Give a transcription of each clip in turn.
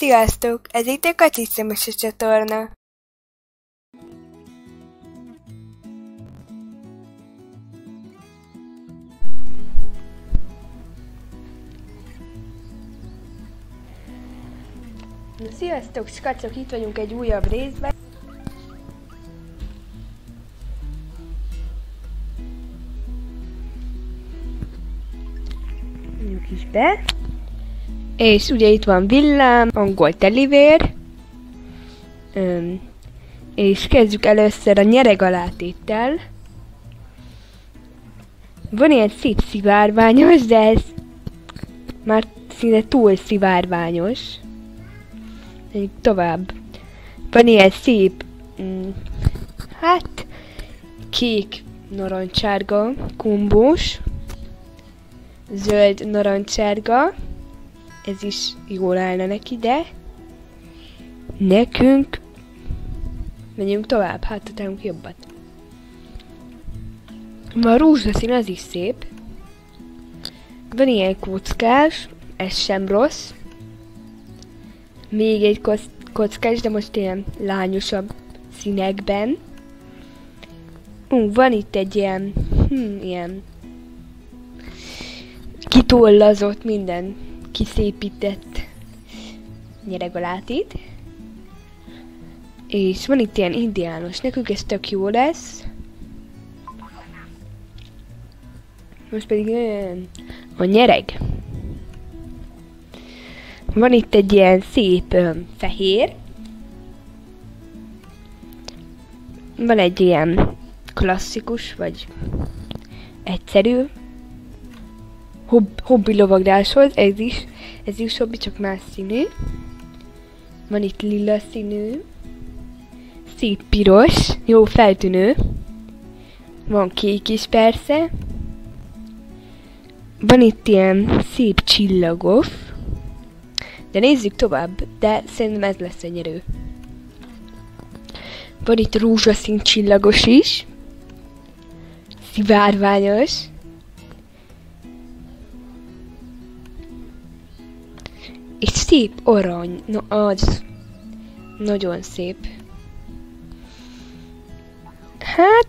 Sziasztok! Ez itt a Kacsiszemos a csatorna. Na, sziasztok, skacok, itt vagyunk egy újabb részben. Nyugodj is be. És ugye itt van villám, angol telivér. Öm, és kezdjük először a nyeregalátéttel. Van ilyen szép szivárványos, de ez már szinte túl szivárványos. Menjünk tovább. Van ilyen szép, mm, hát kék narancsárga, kumbós, zöld narancsárga, ez is jól állna neki, de nekünk menjünk tovább, hát utálunk jobbat. Ma a rózsaszín az is szép. Van ilyen kockás, ez sem rossz. Még egy koc- kockás, de most ilyen lányosabb színekben. Ú, van itt egy ilyen, hm, ilyen kitollazott minden kiszépített nyeregalátét. És van itt ilyen indiános, nekünk ez tök jó lesz. Most pedig a nyereg. Van itt egy ilyen szép öm, fehér. Van egy ilyen klasszikus, vagy egyszerű hob- hobbi lovagláshoz, ez is, ez is hobbi, csak más színű. Van itt lila színű, szép piros, jó feltűnő. Van kék is persze. Van itt ilyen szép csillagos. De nézzük tovább, de szerintem ez lesz a nyerő. Van itt rózsaszín csillagos is. Szivárványos. És szép arany. Na az. Nagyon szép. Hát...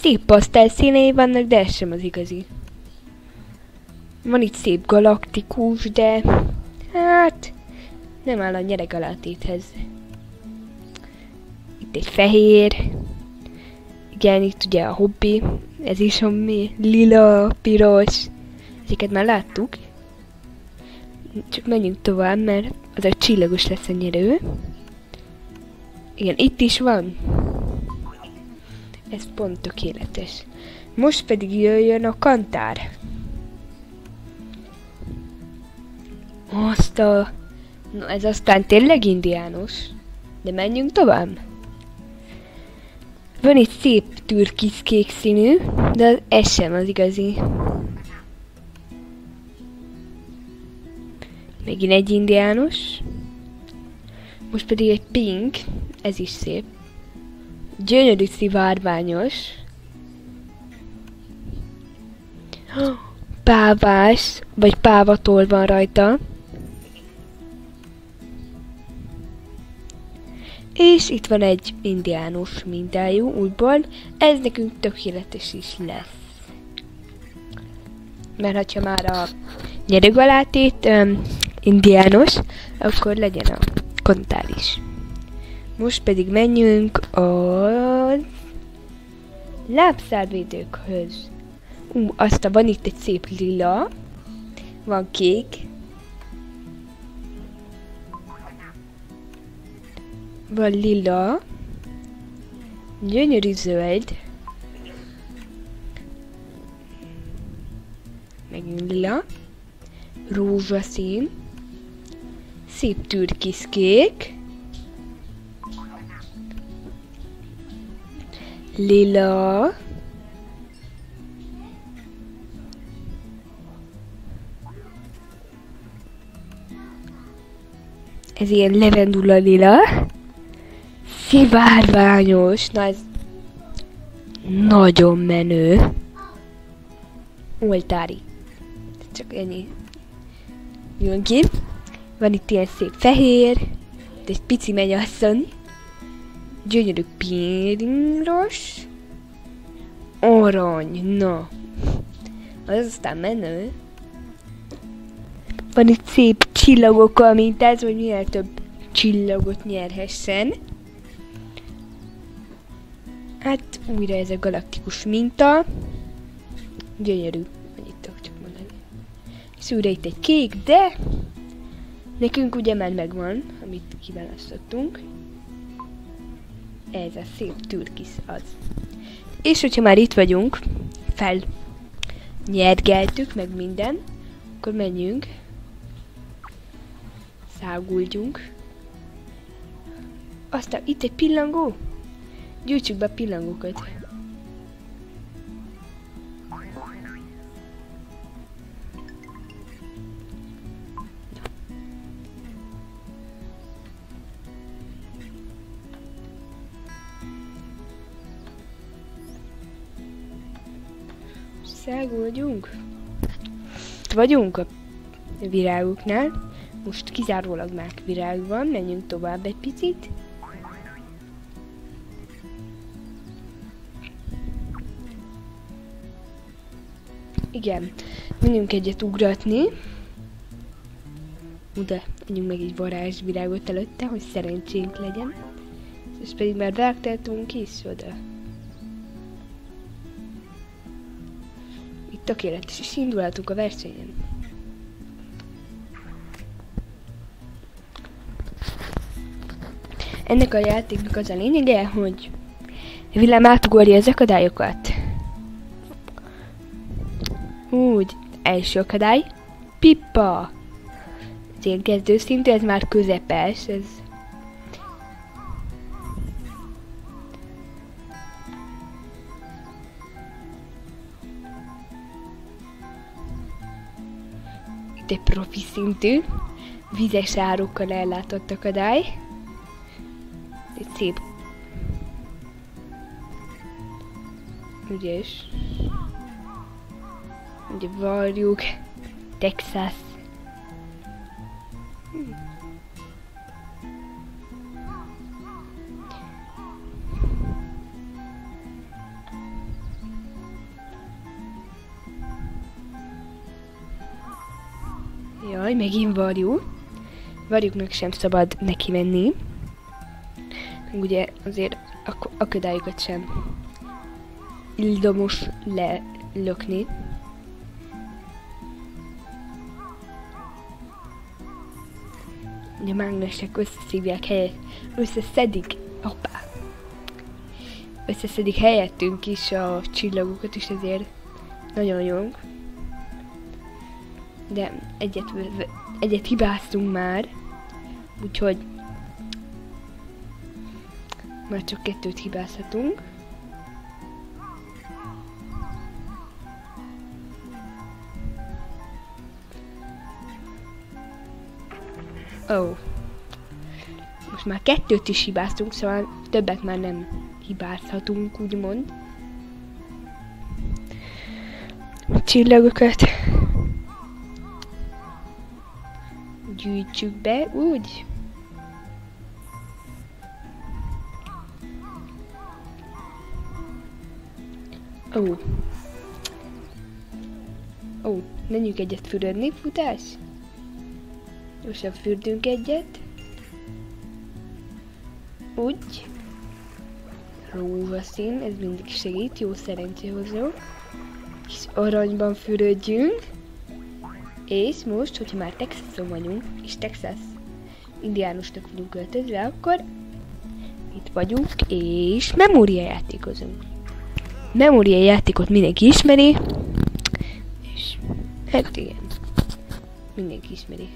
Szép pasztel színei vannak, de ez sem az igazi. Van itt szép galaktikus, de... Hát... Nem áll a nyeregalátéthez. Itt egy fehér. Igen, itt ugye a hobbi. Ez is a mi lila, piros. Ezeket már láttuk. Csak menjünk tovább, mert az a csillagos lesz a nyerő. Igen, itt is van. Ez pont tökéletes. Most pedig jöjjön a kantár. Azt a... No, ez aztán tényleg indiános. De menjünk tovább. Van egy szép türkisz kék színű, de ez sem az igazi. Megint egy indiános. Most pedig egy pink, ez is szép. Gyönyörű szivárványos. Pávás, vagy pávatól van rajta. És itt van egy indiánus mintájú, újból. Ez nekünk tökéletes is lesz. Mert ha már a nyerőgalátét um, indiános, akkor legyen a kontál is. Most pedig menjünk a lábszárvédőkhöz. Ú, aztán van itt egy szép lila, van kék, van lila, gyönyörű zöld, megint lila, rózsaszín, szép türkiszkék, lila, ez ilyen levendula lila, szivárványos, na ez nagyon menő, oltári, csak ennyi. Jön ki. Van itt ilyen szép fehér, de egy pici mennyasszony. Gyönyörű piros. Arany, na. Az aztán menő. Van itt szép csillagokkal ez, hogy minél több csillagot nyerhessen. Hát újra ez a galaktikus minta. Gyönyörű, annyit tudok csak mondani. És újra itt egy kék, de nekünk ugye már megvan, amit kiválasztottunk. Ez a szép türkisz az. És hogyha már itt vagyunk, fel nyergeltük meg minden, akkor menjünk, száguldjunk. Aztán itt egy pillangó, gyűjtsük be a pillangókat. Száguldjunk. Vagyunk a virágoknál. Most kizárólag már virág van, menjünk tovább egy picit. Igen, menjünk egyet ugratni. De, menjünk meg egy varázsvirágot előtte, hogy szerencsénk legyen. És pedig már vágtáltunk is oda. Tökéletes, és indulhatunk a versenyen. Ennek a játéknak az a lényege, hogy villám átugorja az akadályokat. Úgy, első akadály, pipa. Ez ilyen kezdőszintű, ez már közepes, ez egy profi szintű, vizes árukkal ellátott akadály. Egy szép ügyes. Ugye varjuk, Texas. Hmm. Jaj, megint varjú. Varjuknak sem szabad neki menni. Meg ugye azért ak akadályokat sem ildomos lelökni. Ugye mágnesek összeszívják helyet, összeszedik, hoppá, összeszedik helyettünk is a csillagokat is, ezért nagyon jók de egyet, egyet hibáztunk már, úgyhogy már csak kettőt hibázhatunk. Ó. Oh. Most már kettőt is hibáztunk, szóval többet már nem hibázhatunk, úgymond. Csillagokat gyűjtsük be, úgy? Ó. Ó, oh, menjünk egyet fürödni, futás? Gyorsan fürdünk egyet. Úgy. Rózsaszín, ez mindig segít, jó szerencsehozó. És aranyban fürödjünk. És most, hogyha már Texason vagyunk, és Texas indiánusnak vagyunk költözve, akkor itt vagyunk, és memória játékozunk. Memória játékot mindenki ismeri, és hát igen, mindenki ismeri.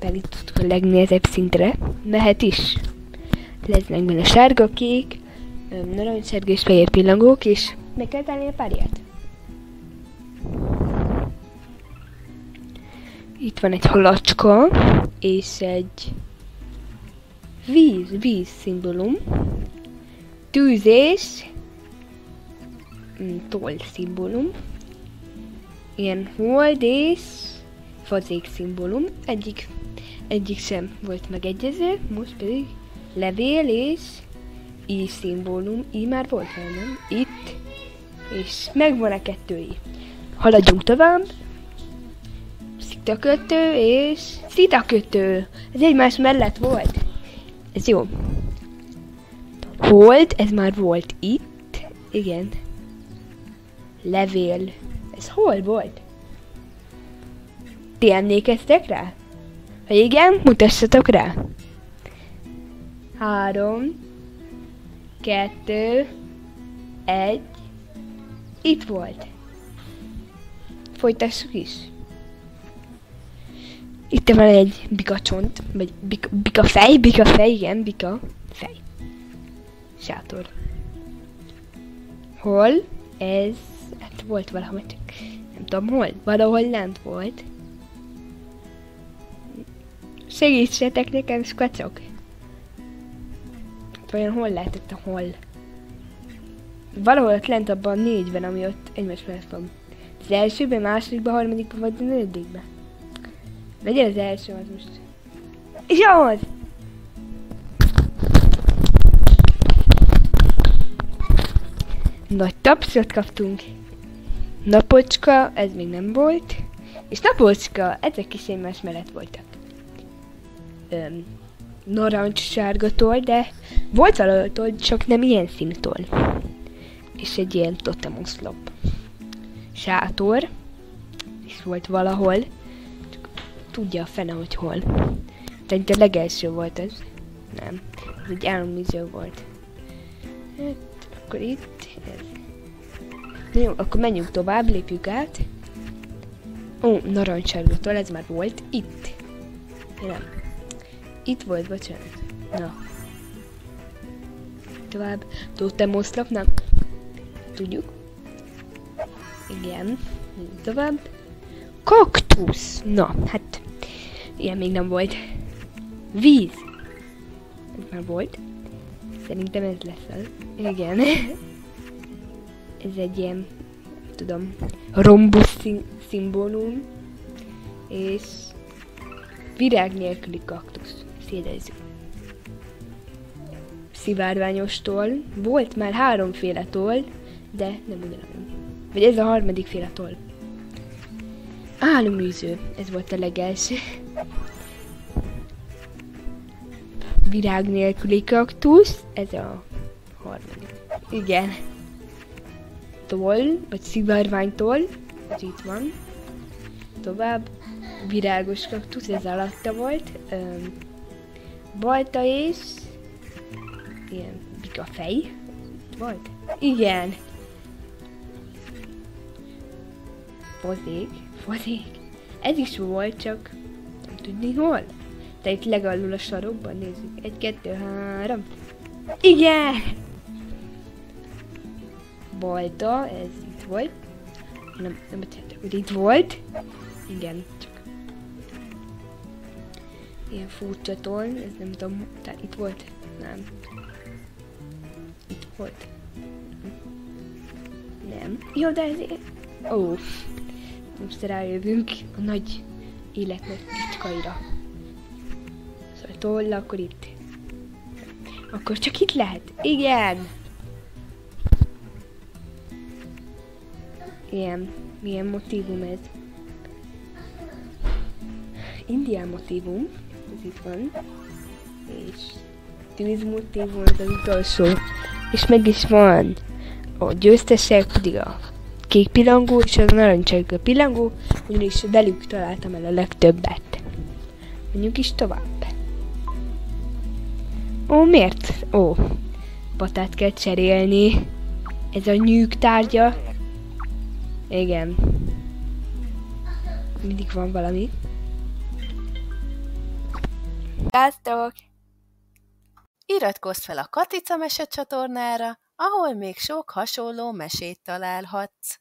Belítottuk a legnehezebb szintre, mehet is. Lesznek benne sárga, kék, narancssárga és fehér pillangók, és meg kell tenni a párját. Itt van egy halacska, és egy víz, víz szimbólum. Tűzés, mm, toll szimbólum. ilyen hold és fazék szimbólum. Egyik, egyik sem volt megegyező, most pedig levél és i szimbólum. I már volt nem? Itt. És megvan a kettői. Haladjunk tovább. Szitakötő és szitakötő. Ez egymás mellett volt. Ez jó. Hold, ez már volt itt. Igen. Levél. Ez hol volt? Ti emlékeztek rá? Ha igen, mutassatok rá. Három, kettő, egy, itt volt. Folytassuk is. Itt van egy bika csont, vagy bika, bika fej, bika fej, igen, bika fej. Sátor. Hol? Ez, hát volt valahol, csak nem tudom hol, valahol lent volt. Segítsetek nekem, skacok! Vajon hol lehetett a hol? Valahol ott lent abban a négyben, ami ott egymás mellett van. Az elsőben, másodikban, harmadikban vagy a negyedikben. Legyen az első az most. És! Nagy tapsot kaptunk. Napocska, ez még nem volt. És napocska, ezek is egymás mellett voltak. Öm, narancssárgatól, de volt valahol, csak nem ilyen színűtől. És egy ilyen totemoszlop. Sátor, és volt valahol, tudja a fene, hogy hol. Tehát a legelső volt ez. Nem, ez egy álomviző volt. Hát, akkor itt. Na jó, akkor menjünk tovább, lépjük át. Ó, narancssárgatól, ez már volt itt. Nem. Itt volt, bocsánat. Na. Tovább. Totem oszlopnak. Tudjuk. Igen. Tovább. Kaktusz. Na, hát. Ilyen még nem volt. Víz. Ez már volt. Szerintem ez lesz az. Igen. ez egy ilyen, tudom, rombusz szimbólum. És virág nélküli kaktusz szélezzük. Szivárványos toll. Volt már háromféle toll, de nem ugyanolyan. Vagy ez a harmadik féle toll. Áloműző. Ez volt a legelső. Virág nélküli kaktusz. Ez a harmadik. Igen. Toll, vagy szivárványtoll. Ez itt van. Tovább. Virágos kaktusz, ez alatta volt. Um, Balta és... Ilyen bika fej. Volt? Igen. Fozék. Fozék. Ez is volt, csak nem tudni hol. Te itt legalul a sarokban nézzük. Egy, kettő, három. Igen! Balta, ez itt volt. Nem, nem, hogy itt volt. Igen, csak ilyen furcsa torn, ez nem tudom, tehát itt volt? Nem. Itt volt? Nem. Jó, de ez... Ó. Most rájövünk a nagy életnek kicskaira. Szóval toll, akkor itt. Akkor csak itt lehet. Igen! Ilyen, milyen motivum ez? Indián motivum ez itt van. És tűzmotív volt az utolsó. És meg is van. A győztesek pedig a kék pillangó és az narancsárga pillangó, ugyanis velük találtam el a legtöbbet. Menjünk is tovább. Ó, miért? Ó, patát kell cserélni. Ez a nyűg tárgya. Igen. Mindig van valami. Sziasztok! Iratkozz fel a Katica Mese csatornára, ahol még sok hasonló mesét találhatsz.